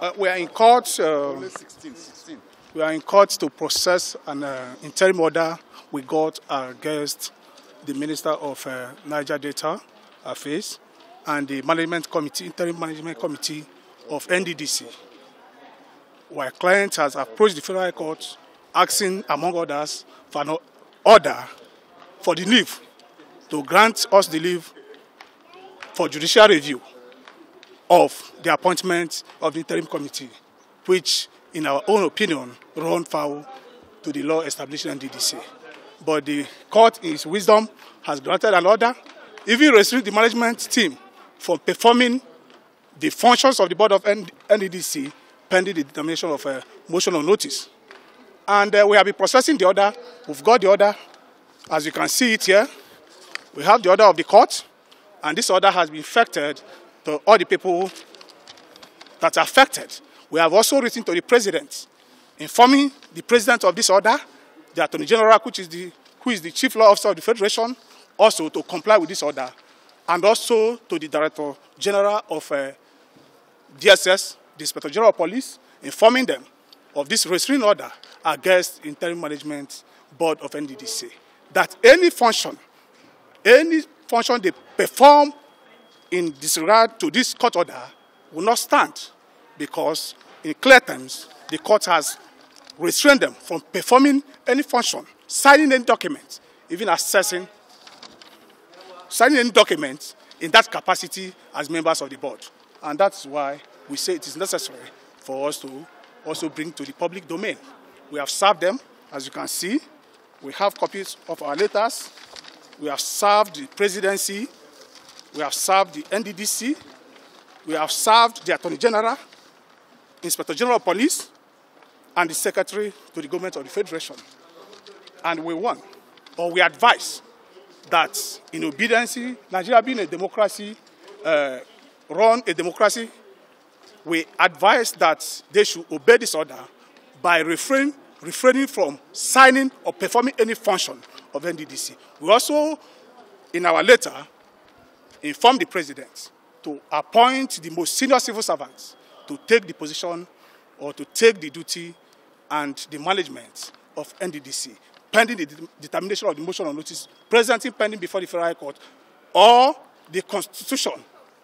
Uh, we are in court. Uh, Only 16, 16. we are in court to process an uh, interim order we got against the Minister of uh, Niger Delta Affairs and the Management Committee, Interim Management Committee of NDDC. Our client has approached the Federal Court asking, among others, for an order for the leave, to grant us the leave for judicial review of the appointment of the interim committee, which, in our own opinion, run foul to the law established in NDDC. But the court, in its wisdom, has granted an order, even restrict the management team from performing the functions of the board of NDDC pending the determination of a motion on notice. And uh, we have been processing the order. We've got the order, as you can see it here. We have the order of the court, and this order has been effected to all the people that are affected. We have also written to the president, informing the president of this order, the attorney general, which is the, who is the chief law officer of the federation, also to comply with this order, and also to the director general of uh, DSS, the inspector general of police, informing them of this restraining order against interim management board of NDDC, that any function, any function they perform in disregard to this court order will not stand because in clear terms the court has restrained them from performing any function, signing any document, even assessing, signing any document in that capacity as members of the board. And that's why we say it is necessary for us to also bring to the public domain. We have served them, as you can see. We have copies of our letters. We have served the presidency. We have served the NDDC. We have served the Attorney General, Inspector General of Police, and the Secretary to the Government of the Federation. And we won, or we advise that in obedience, Nigeria being a democracy, uh, run a democracy, we advise that they should obey this order by refrain, refraining from signing or performing any function of NDDC. We also, in our letter, inform the president to appoint the most senior civil servants to take the position or to take the duty and the management of NDDC, pending the de determination of the motion on notice, presently pending before the Federal High Court, or the constitution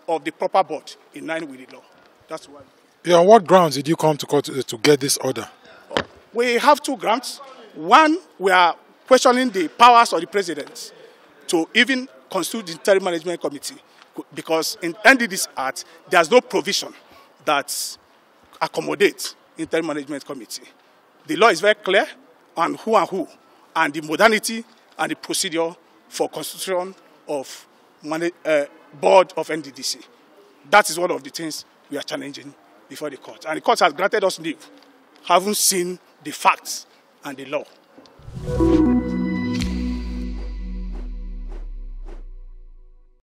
of the proper board in line with the law. That's why. Yeah, on what grounds did you come to court to, to get this order? We have two grounds. One, we are questioning the powers of the president to even constitute the interim management committee because in NDDC Act, there's no provision that accommodates interim management committee. The law is very clear on who and who, and the modernity and the procedure for constitution of uh, board of NDDC. That is one of the things we are challenging before the court. And the court has granted us leave, having seen the facts and the law.